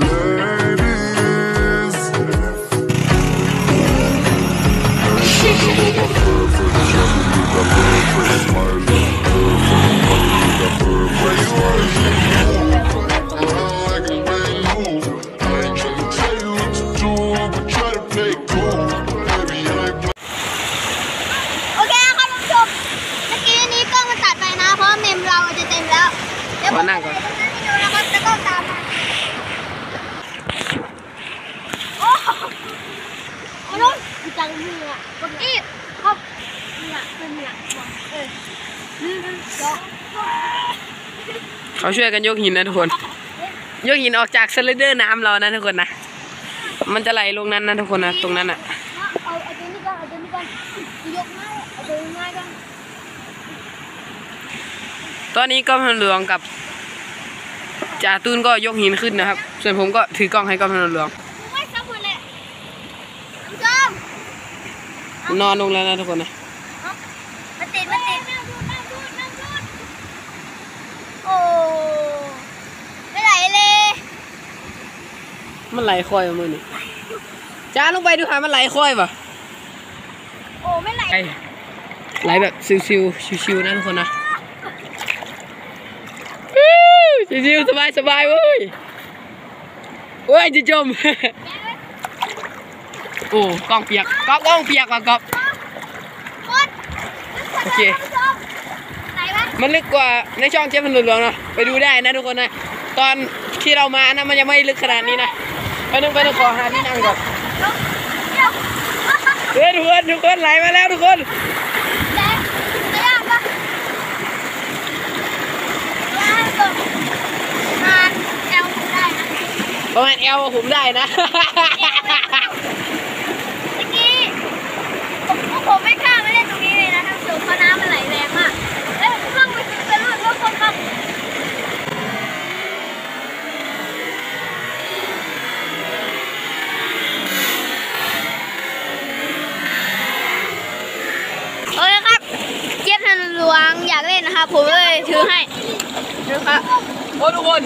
Ladies. เนี่ยเป็นเนี่ยเออนี่เป็นเจาะเขาช่วยกันยกหินนะทุกคน ยกหินออกจากสไลเดอร์น้ำเรานะทุกคนนะ มันจะไหลลงนั้นนะทุกคนนะตรงนั้นอะเอาเอาตัวนี้ก่อนเอาตัวนี้ก่อนยกง่ายเอาตัวนี้ง่ายก่อนตอนนี้ก็พันหลวงกับจ่าตูนก็ยกหินขึ้นนะครับ ส่วนผมก็ถือกล้องให้ก็พันหลวงไม่ซ้ำหมดเลยท่านผู้ชมนอนลงแล้วนะทุกคนนะ มันติดมันติดนั่งดูนั่งดูนั่งดูโอ้ไม่ไหลเลย มันไหลค่อยมามือนี่จ้าลงไปดูค่ะมันไหลค่อยป่ะโอ้ไม่ไหลไหลไหลแบบชิวๆชิวๆนะทุกคนนะอู้ชิวๆสบายๆเว้ยโอ้ยจะจมโอ้กล้องเปียกก๊อกกล้องเปียกว่ะก๊อกกดโอเคไหนวะมันลึกกว่าในช่องเจ๊พันหลวงเนาะไปดูได้นะทุกคนนะตอนที่เรามานะมันยังไม่ลึกขนาดนี้นะ ไปนึงไปนึงขอหาที่นั่งก่อนเดี๋ยวเฮ้ยทุกคนทุกคนไหลมาแล้วทุกคนแดงไม่ยากปะล่าสุดงานแอลได้นะประมาณเอลผมได้นะ เมื่อกี้ผมผมไม่กล้ามาเล่นตรงนี้เลยนะท่านผู้ชมเพราะน้ำมันไหลแรงมากเอ้ยผมต้องไปซื้อเป็นรถรถคนขับโอเคครับ เจี๊ยบธนหลวงอยากเล่ นนะครับผมเลยถือให้นะครับโอ้ทุกคน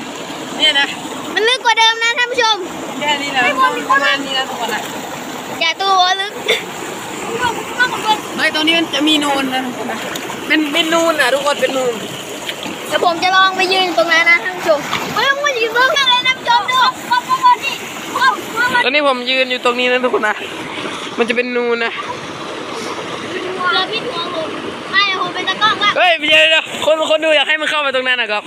เนี่ยนะ มันลึกกว่าเดิมนะท่านผู้ชม แค่นี้นะประมาณนี้นะทุกคนนะอย่าตัวลึกมากกว่าเดิมเฮ้ยตรงนี้มันจะมีนูนนะทุกคนนะเป็นเป็นนูนอะทุกคนเป็นนูนเดี๋ยวผมจะลองไปยืนตรงนั้นนะท่านผู้ชมไม่ต้องมายืนตรงนั้นเลยท่านผู้ชมดูมามามานี่มามามาตอนนี้ผมยืนอยู่ตรงนี้นะทุกคนนะ มันจะเป็นนูนนะเราพี่หัวผมไม่ เดี๋ยวผมเป็นตะกล้องว่าเฮ้ยเดี๋ยวเดี๋ยวคนคนดูอยากให้มันเข้ามาตรงนั้นนะครับ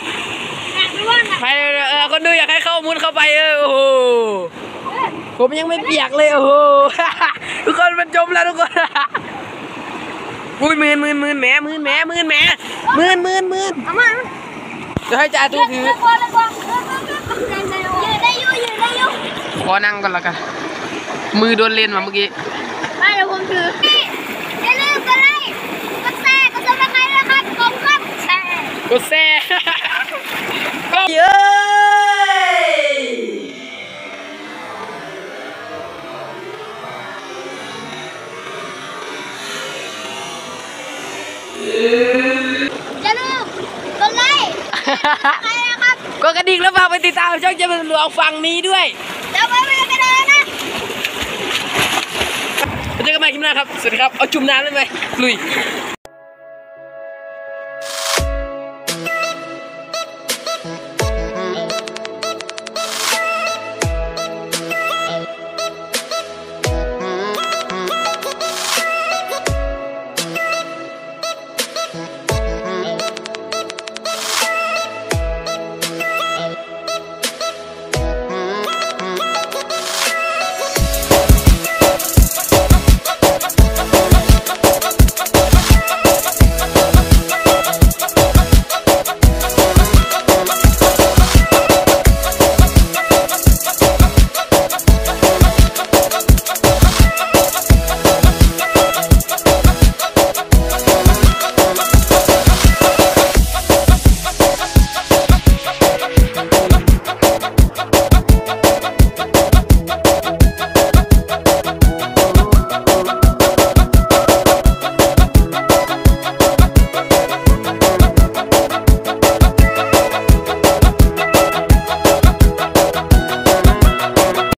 หนักไม่ว่าหนักใครเออคนดูอยากให้เข้ามุดเข้าไปเออโอ้โหผมยังไม่เปียกเลยโอ้โห ทุกคนมันจมแล้วทุกคนอุ้ยมืนมืนมืนแหมมืนแหมมืนแหมมืนมืนมืนเอามาจะให้จ่าตูเลือกถือ เลือกว่าเลือกว่ายืนได้อยู่ยืนได้อยู่ขอนั่งก่อนละกัน มือโดนเลนมาเมื่อกี้ไม่เดี๋ยวผมถือนี่ กดแซ่ก็เย้ยอย่าลืมกดไลค์ใครนะครับกดกระดิ่งแล้วฝากไปติดตามช่องเจะเป็นหลวงฝั่งนี้ด้วยเดี๋ยวไปไปกันเลยนะเจอกันใหม่คลิปหน้าครับ สวัสดีครับ เอาจุ่มน้ำได้ไหมลุย